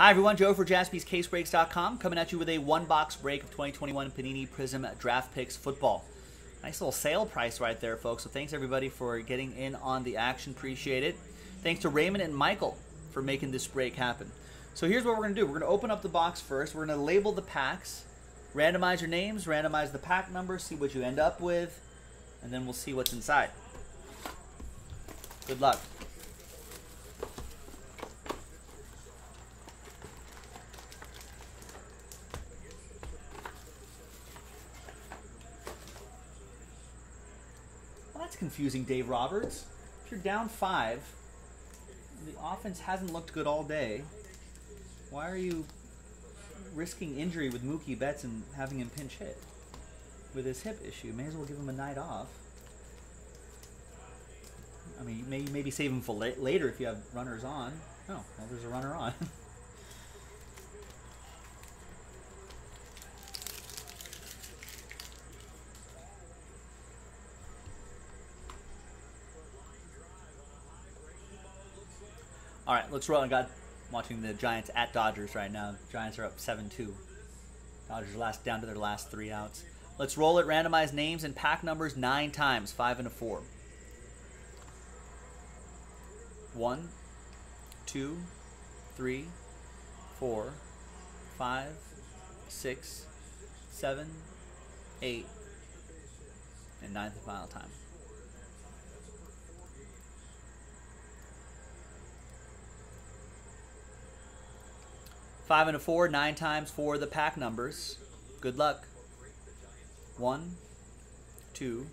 Hi, everyone. Joe for jaspyscasebreaks.com coming at you with a one box break of 2021 Panini Prizm Draft Picks Football. Nice little sale price right there, folks. So thanks, everybody, for getting in on the action. Appreciate it. Thanks to Raymond and Michael for making this break happen. So here's what we're going to do we're going to open up the box first. We're going to label the packs, randomize your names, randomize the pack numbers, see what you end up with, and then we'll see what's inside. Good luck. Confusing, Dave Roberts. If you're down five, the offense hasn't looked good all day. Why are you risking injury with Mookie Betts and having him pinch hit with his hip issue? May as well give him a night off. I mean, may, maybe save him for later if you have runners on. Oh, well, there's a runner on. All right, let's roll. I got watching the Giants at Dodgers right now. Giants are up 7-2. Dodgers last down to their last three outs. Let's roll it. Randomize names and pack numbers nine times, five and a four. One, two, three, four, five, six, seven, eight, and ninth and final time. Five and a four, nine times for the pack numbers. Good luck. One, two,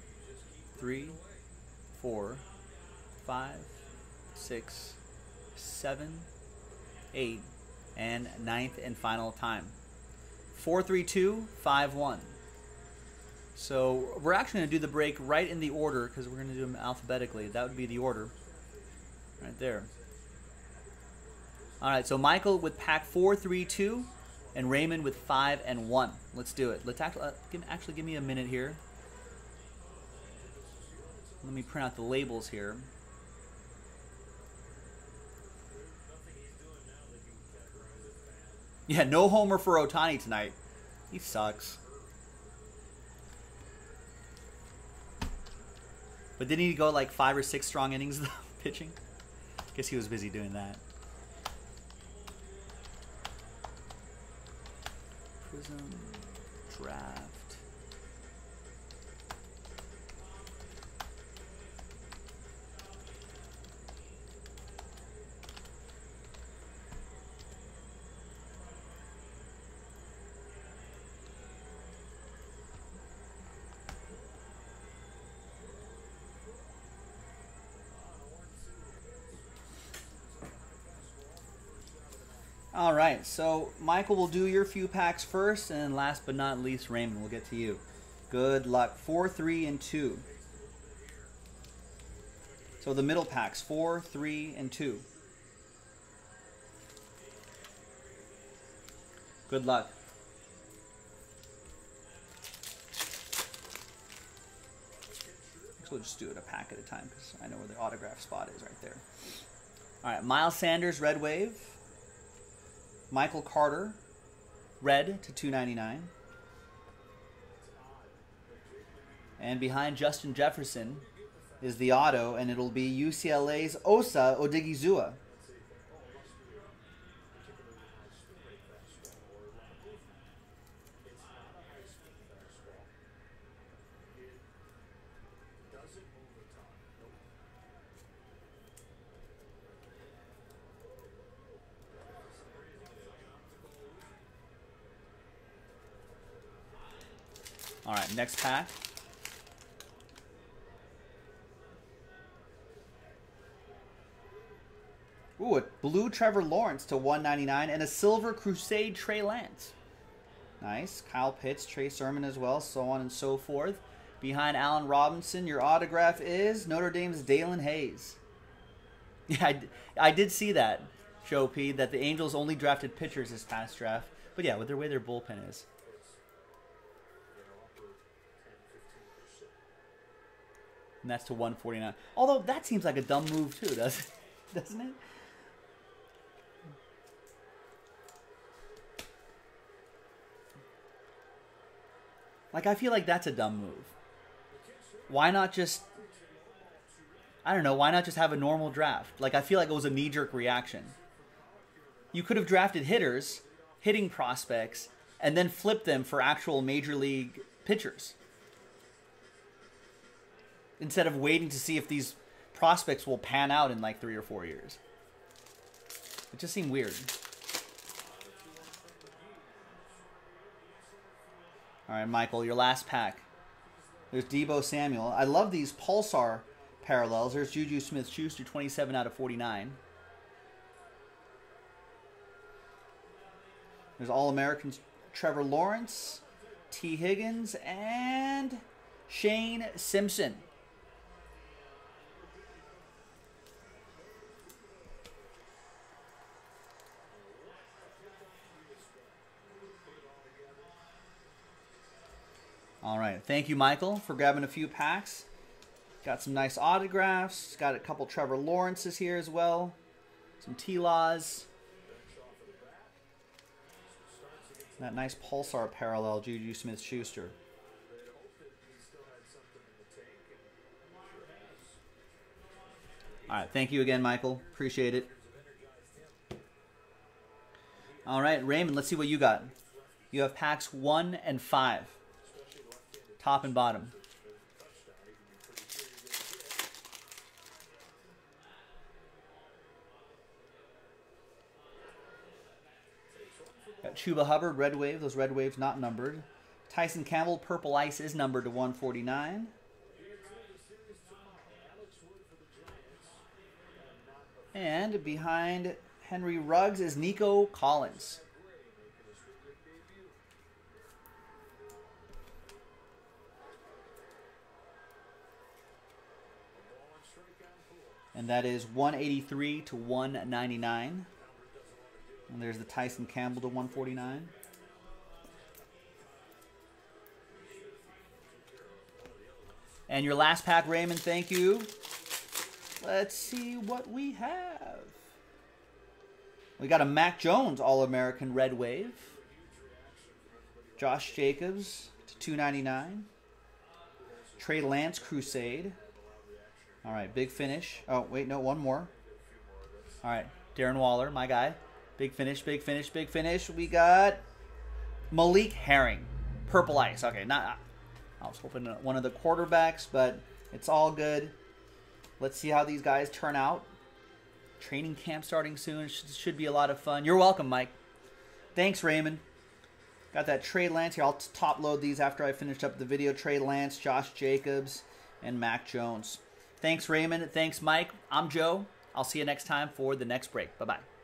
three, four, five, six, seven, eight, and ninth and final time. Four, three, two, five, one. So we're actually going to do the break right in the order because we're going to do them alphabetically. That would be the order right there. All right, so Michael with pack four, three, two, and Raymond with five and one. Let's do it. Let's actually, uh, give, actually give me a minute here. Let me print out the labels here. Yeah, no homer for Ohtani tonight. He sucks. But didn't he go like five or six strong innings though, pitching? Guess he was busy doing that. Draft. All right, so Michael will do your few packs first, and last but not least, Raymond will get to you. Good luck. Four, three, and two. So the middle packs, four, three, and two. Good luck. we'll just do it a pack at a time because I know where the autograph spot is right there. All right, Miles Sanders, Red Wave. Michael Carter, red to 299. And behind Justin Jefferson is the auto, and it'll be UCLA's Osa Odighizuwa. All right, next pack. Ooh, a blue Trevor Lawrence to 199 and a silver Crusade Trey Lance. Nice. Kyle Pitts, Trey Sermon as well, so on and so forth. Behind Allen Robinson, your autograph is Notre Dame's Daelin Hayes. Yeah, I, I did see that, Show P, that the Angels only drafted pitchers this past draft. But yeah, with the way their bullpen is. and that's to 149. Although that seems like a dumb move too, does it? doesn't it? Like I feel like that's a dumb move. Why not just I don't know, why not just have a normal draft? Like I feel like it was a knee-jerk reaction. You could have drafted hitters, hitting prospects, and then flipped them for actual major league pitchers. Instead of waiting to see if these prospects will pan out in like 3 or 4 years. It just seemed weird. All right, Michael, your last pack. There's Deebo Samuel. I love these Pulsar parallels. There's Juju Smith Schuster, 27 out of 49. There's All Americans Trevor Lawrence, Tee Higgins, and Shane Simpson. All Thank you, Michael, for grabbing a few packs. Got some nice autographs. Got a couple Trevor Lawrences here as well. Some T-Laws. That nice Pulsar parallel, Juju Smith-Schuster. All right. Thank you again, Michael. Appreciate it. All right, Raymond, let's see what you got. You have packs one and five top and bottom. Got Chuba Hubbard, Red Wave. Those Red Waves not numbered. Tyson Campbell, Purple Ice is numbered to 149. And behind Henry Ruggs is Nico Collins. And that is 183 to 199. And there's the Tyson Campbell to 149. And your last pack, Raymond, thank you. Let's see what we have. We got a Mac Jones All-American Red Wave. Josh Jacobs to 299. Trey Lance Crusade. All right, big finish. Oh, wait, no, one more. All right, Darren Waller, my guy. Big finish, big finish, big finish. We got Malik Herring, Purple Ice. Okay, not. I was hoping one of the quarterbacks, but it's all good. Let's see how these guys turn out. Training camp starting soon. Should, be a lot of fun. You're welcome, Mike. Thanks, Raymond. Got that Trey Lance here. I'll top load these after I finish up the video. Trey Lance, Josh Jacobs, and Mac Jones. Thanks, Raymond. Thanks, Mike. I'm Joe. I'll see you next time for the next break. Bye bye.